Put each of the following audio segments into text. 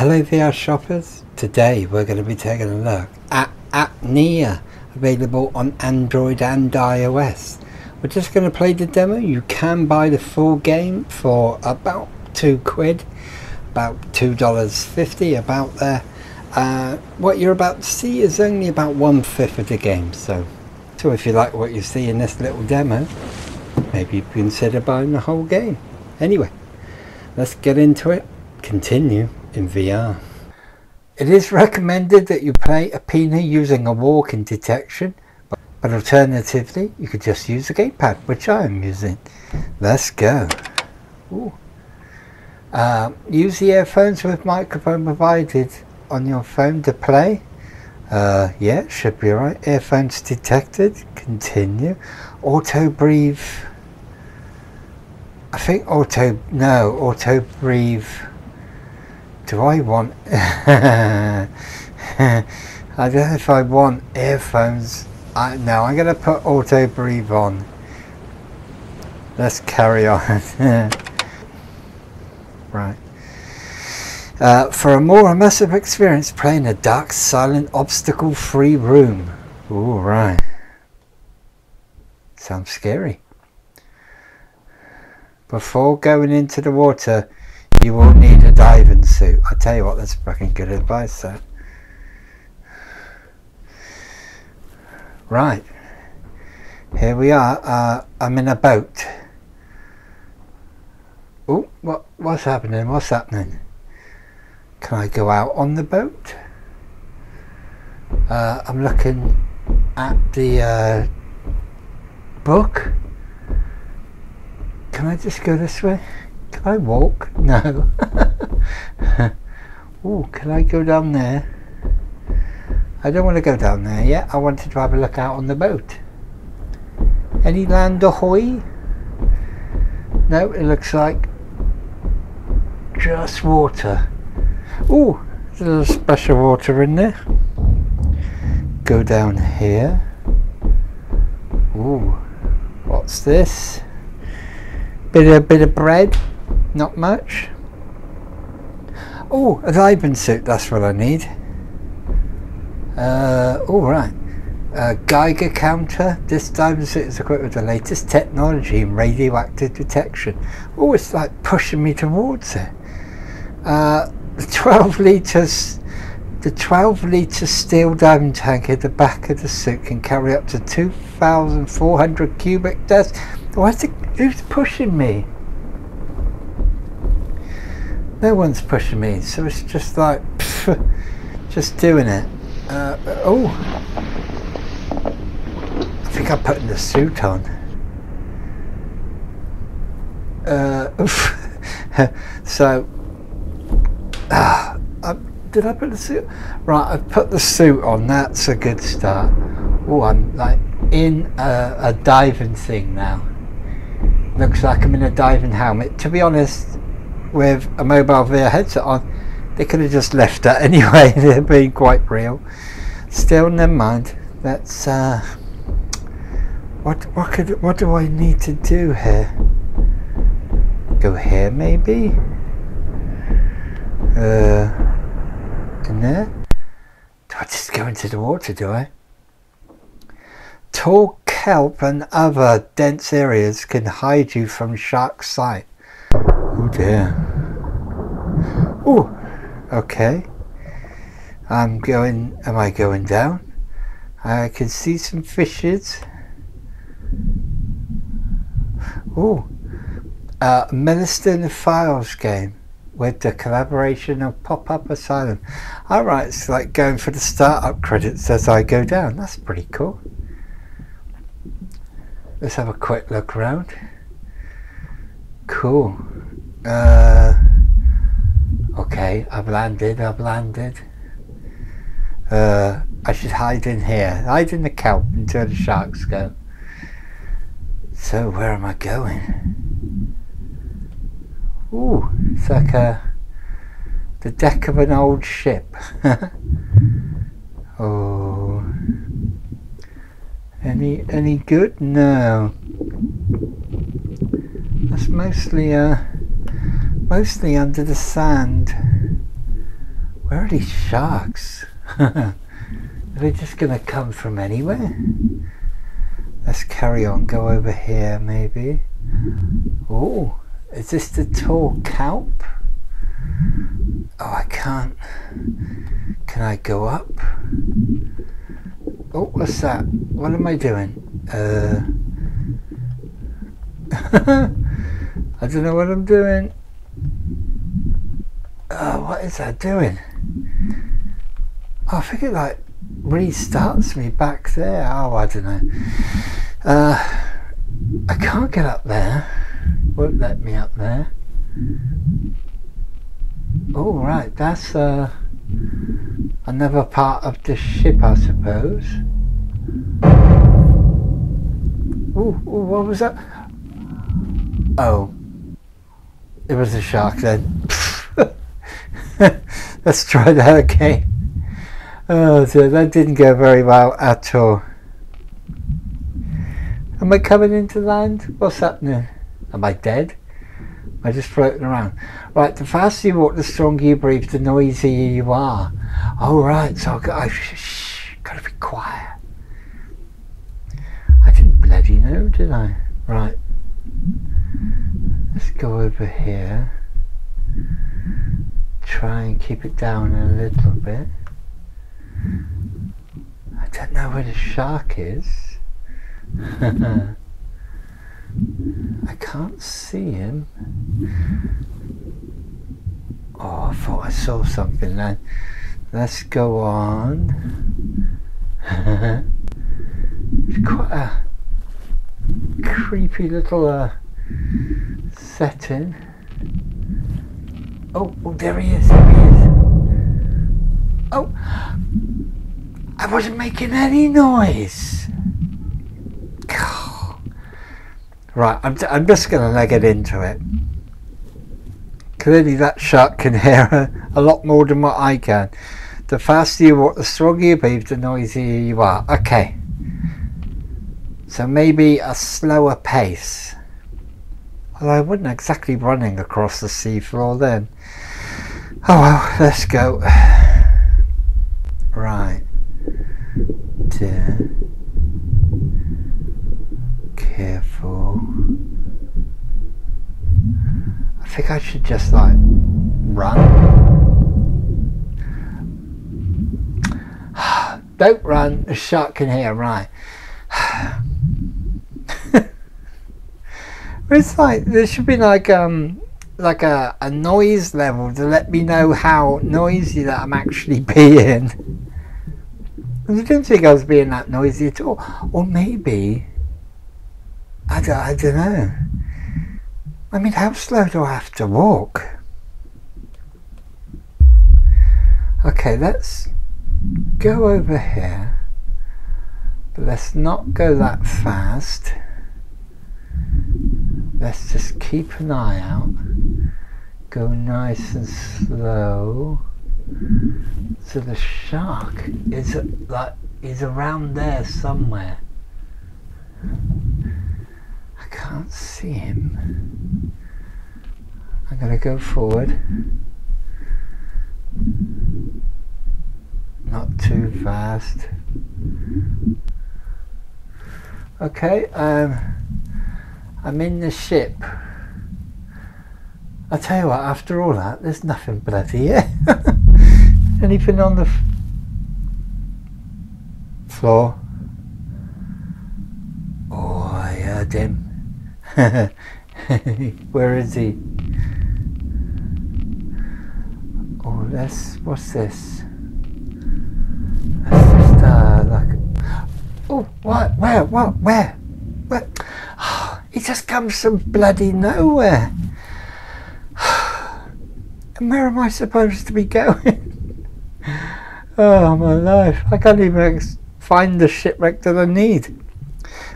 Hello VR shoppers, today we're going to be taking a look at Apnea, available on Android and iOS. We're just going to play the demo, you can buy the full game for about 2 quid, about $2.50 about there. Uh, what you're about to see is only about one fifth of the game, so, so if you like what you see in this little demo, maybe you consider buying the whole game. Anyway, let's get into it, continue in VR. It is recommended that you play Apnea using a walking detection, but, alternatively you could just use a gamepad, which I am using. Let's go. Uh, use the earphones with microphone provided on your phone to play. Uh, yeah, should be alright. Earphones detected. Continue. Auto breathe. I think auto, no, auto breathe do I want I don't know if I want earphones I, no I'm gonna put auto breathe on. Let's carry on. Right. Uh, for a more immersive experience play in a dark silent obstacle free room. All right. Sounds scary. Before going into the water you will need a diving suit. I tell you what, that's fucking good advice, that. Right. Here we are. Uh, I'm in a boat. Oh, what, what's happening? What's happening? Can I go out on the boat? Uh, I'm looking at the uh, book. Can I just go this way? Can I walk? No. oh, can I go down there? I don't want to go down there yet. I wanted to have a look out on the boat. Any land ahoy? No, it looks like just water. Oh, there's a of water in there. Go down here. Ooh, what's this? Bit of bit of bread. Not much. Oh, a diving suit, that's what I need. Uh, all right. A Geiger counter. This diving suit is equipped with the latest technology in radioactive detection. Oh, it's like pushing me towards it. Uh, 12 litres the 12 litre steel diving tank at the back of the suit can carry up to 2,400 cubic depth. What's it, who's pushing me? No one's pushing me so it's just like pff, just doing it. Uh, oh. I think I'm putting the suit on. Uh, so uh, I, did I put the suit? Right I've put the suit on that's a good start. Oh I'm like in a, a diving thing now. Looks like I'm in a diving helmet. To be honest with a mobile VR headset on, they could have just left that anyway. They're being quite real. Still, never mind. That's uh, what what could what do I need to do here? Go here maybe. Uh, in there. Do I just go into the water? Do I? Tall kelp and other dense areas can hide you from shark sight. Dear. Oh, okay. I'm going, am I going down? I can see some fishes. Oh, uh, Milestone Files game with the collaboration of Pop-Up Asylum. Alright, it's like going for the startup credits as I go down. That's pretty cool. Let's have a quick look around. Cool. Uh, okay, I've landed, I've landed. Uh, I should hide in here. Hide in the kelp until the sharks go. So, where am I going? Ooh, it's like a, the deck of an old ship. oh. Any, any good? No. That's mostly, uh, mostly under the sand. Where are these sharks? are they just going to come from anywhere? Let's carry on. Go over here, maybe. Oh, is this the tall kelp? Oh, I can't. Can I go up? Oh, what's that? What am I doing? Uh, I don't know what I'm doing. What is that doing? I think it like restarts me back there. Oh, I don't know. Uh, I can't get up there. Won't let me up there. Oh, right. That's uh, another part of the ship, I suppose. Oh, what was that? Oh, it was a shark then. Let's try that again. Oh, that didn't go very well at all. Am I coming into land? What's happening? Am I dead? Am I just floating around? Right, the faster you walk, the stronger you breathe, the noisier you are. Oh, right, so I've got, oh, got to be quiet. I didn't bloody know, did I? Right. Let's go over here. Try and keep it down a little bit. I don't know where the shark is. I can't see him. Oh, I thought I saw something then. Let's go on. it's quite a creepy little uh, setting. Oh, oh, there he is, there he is. Oh, I wasn't making any noise. Right, I'm, I'm just going to leg it into it. Clearly that shark can hear a, a, lot more than what I can. The faster you walk, the stronger you breathe, the noisier you are. Okay. So maybe a slower pace. Well, I wasn't exactly running across the seafloor then. Oh well, let's go. Right. Dear. Careful. I think I should just like run. Don't run, a shark can hear, right. It's like there should be like um like a, a noise level to let me know how noisy that I'm actually being. I didn't think I was being that noisy at all. Or maybe I don't, I don't know. I mean, how slow do I have to walk? Okay, let's go over here. But let's not go that fast let's just keep an eye out. Go nice and slow. So the shark is like is around there somewhere. I can't see him. I'm gonna go forward. Not too fast. Okay um I'm in the ship. I tell you what, after all that, there's nothing bloody here. Anything on the floor? Oh, I heard him. Where is he? Oh, that's what's this? That's just uh, like. Oh, what? Where? What? Where? He just comes from bloody nowhere. and where am I supposed to be going? oh, my life. I can't even find the shipwreck that I need.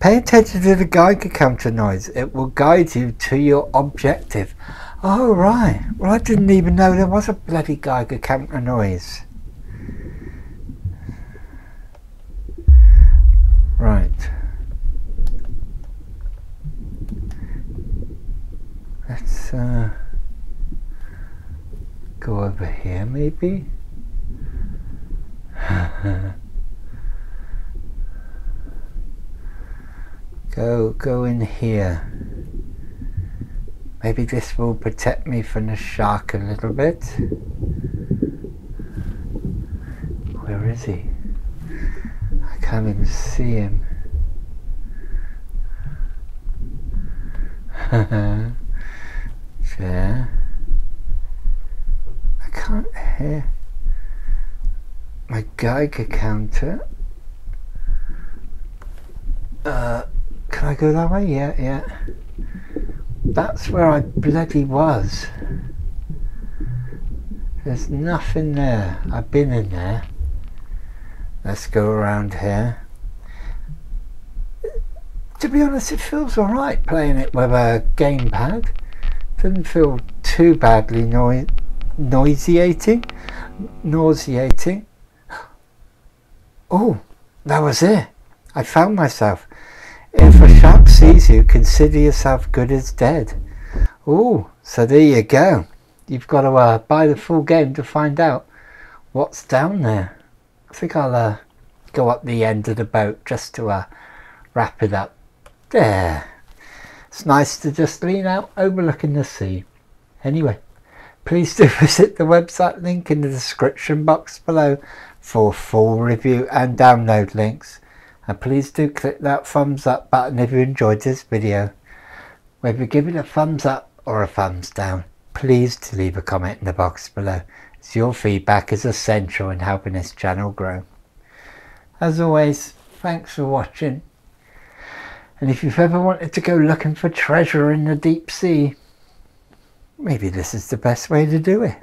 Pay attention to the Geiger counter noise. It will guide you to your objective. Oh, right. Well, I didn't even know there was a bloody Geiger counter noise. Right. let's uh, go over here maybe go, go in here. Maybe this will protect me from the shark a little bit. Where is he? I can't even see him. there. Can't hear my Geiger counter. Uh, can I go that way? Yeah, yeah. That's where I bloody was. There's nothing there. I've been in there. Let's go around here. To be honest, it feels alright playing it with a gamepad. Doesn't feel too badly noi nauseating. Nauseating. Oh, that was it. I found myself. If a shark sees you, consider yourself good as dead. Oh, so there you go. You've got to uh, buy the full game to find out what's down there. I think I'll uh, go up the end of the boat just to uh, wrap it up. There. It's nice to just lean out overlooking the sea. Anyway, please do visit the website link in the description box below for full review and download links and please do click that thumbs up button if you enjoyed this video. Whether give it a thumbs up or a thumbs down, please to leave a comment in the box below as your feedback is essential in helping this channel grow. As always, thanks for watching and if you've ever wanted to go looking for treasure in the deep sea, maybe this is the best way to do it.